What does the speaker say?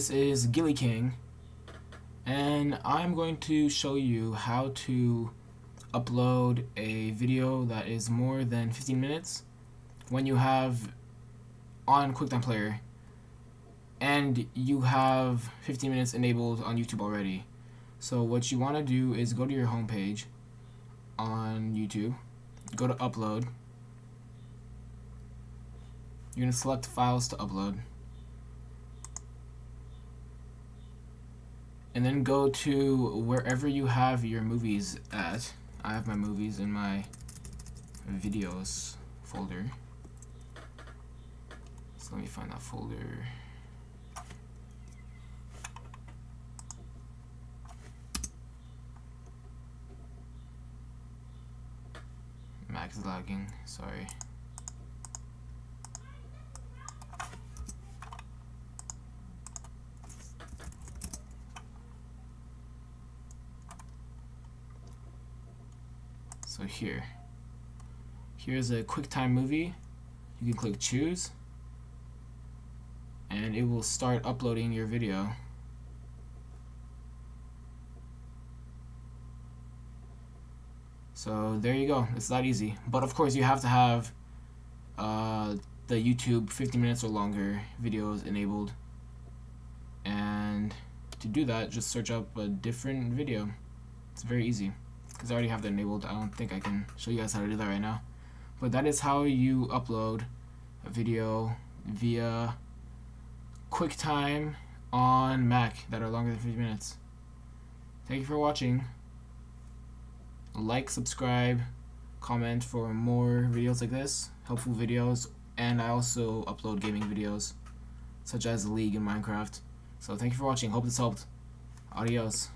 this is Gilly King and I'm going to show you how to upload a video that is more than 15 minutes when you have on QuickTime Player and you have 15 minutes enabled on YouTube already. So what you want to do is go to your home page on YouTube, go to upload, you're going to select files to upload and then go to wherever you have your movies at. I have my movies in my videos folder. So let me find that folder. Mac's lagging, sorry. So here, here's a QuickTime movie. You can click choose and it will start uploading your video. So there you go. It's that easy. But of course you have to have uh, the YouTube 50 minutes or longer videos enabled. And to do that, just search up a different video. It's very easy because I already have that enabled. I don't think I can show you guys how to do that right now. But that is how you upload a video via QuickTime on Mac that are longer than 50 minutes. Thank you for watching. Like, subscribe, comment for more videos like this, helpful videos, and I also upload gaming videos such as League and Minecraft. So thank you for watching. Hope this helped. Adios.